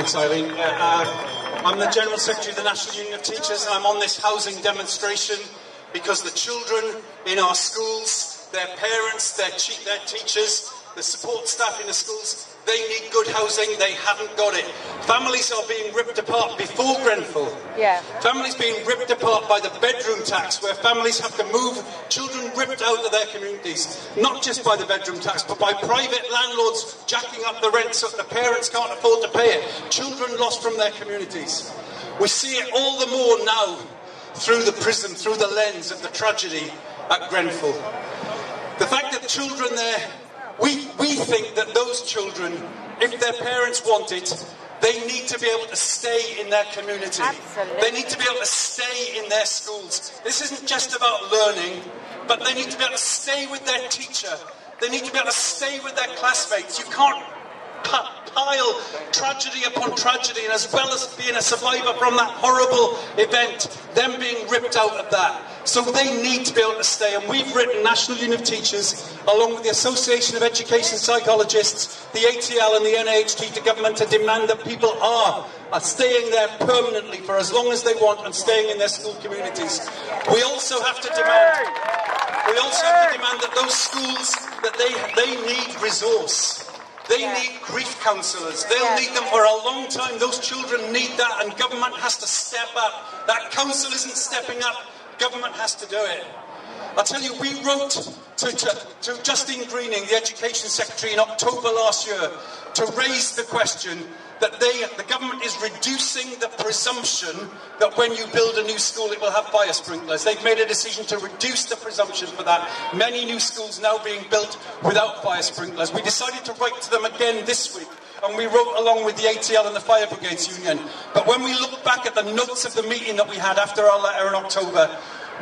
Thanks, Eileen. Uh, I'm the General Secretary of the National Union of Teachers, and I'm on this housing demonstration because the children in our schools, their parents, their, their teachers, the support staff in the schools, they need good housing, they haven't got it. Families are being ripped apart before Grenfell. Yeah. Families being ripped apart by the bedroom tax, where families have to move children ripped out of their communities. Not just by the bedroom tax, but by private landlords jacking up the rent so the parents can't afford to pay it. Children lost from their communities. We see it all the more now through the prism, through the lens of the tragedy at Grenfell. The fact that children there we, we think that those children, if their parents want it, they need to be able to stay in their community. Absolutely. They need to be able to stay in their schools. This isn't just about learning, but they need to be able to stay with their teacher. They need to be able to stay with their classmates. You can't pile tragedy upon tragedy, and as well as being a survivor from that horrible event, them being ripped out of that. So they need to be able to stay, and we've written National Union of Teachers, along with the Association of Education Psychologists, the ATL, and the NAHT to government to demand that people are, are staying there permanently for as long as they want and staying in their school communities. We also have to demand. We also have to demand that those schools that they they need resource. They Yeah. need grief counsellors. They'll Yeah. need them for a long time. Those children need that, and government has to step up. That council isn't stepping up. Government has to do it. I'll tell you, we wrote to, to, to Justine Greening, the Education Secretary, in October last year to raise the question that they, the government is reducing the presumption that when you build a new school it will have fire sprinklers. They've made a decision to reduce the presumption for that. Many new schools now being built without fire sprinklers. We decided to write to them again this week and we wrote along with the ATL and the Fire Brigades Union. But when we look back at the notes of the meeting that we had after our letter in October,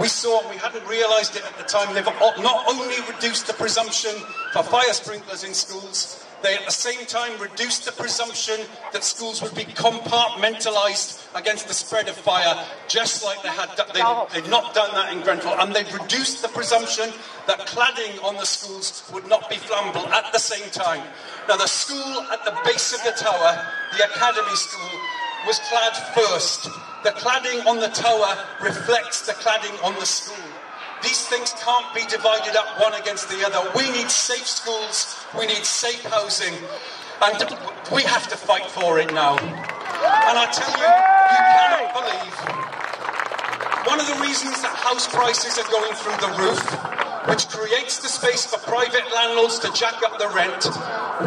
we saw, and we hadn't realised it at the time, they've not only reduced the presumption for fire sprinklers in schools, they at the same time reduced the presumption that schools would be compartmentalised against the spread of fire, just like they had. They, they've not done that in Grenfell, and they've reduced the presumption that cladding on the schools would not be flammable at the same time. Now, the school at the base of the tower, the academy school, was clad first. The cladding on the tower reflects the cladding on the school. These things can't be divided up one against the other. We need safe schools, we need safe housing, and we have to fight for it now. And I tell you, you cannot believe one of the reasons that house prices are going through the roof, which creates the space for private landlords to jack up the rent,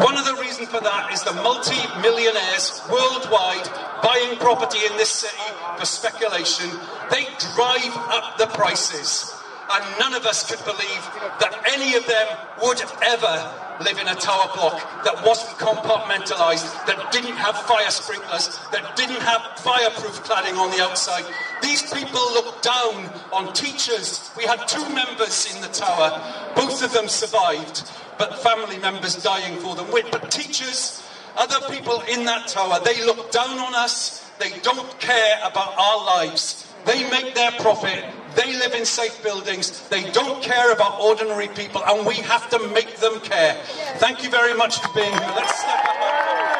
one of the reasons for that is the multi-millionaires worldwide buying property in this city for speculation. They drive up the prices. And none of us could believe that any of them would ever live in a tower block that wasn't compartmentalised, that didn't have fire sprinklers, that didn't have fireproof cladding on the outside. These people look down on teachers. We had two members in the tower, both of them survived, but family members dying for them. But teachers, other people in that tower, they look down on us, they don't care about our lives. They make their profit. They live in safe buildings. They don't care about ordinary people, and we have to make them care. Thank you very much for being here. Let's step up.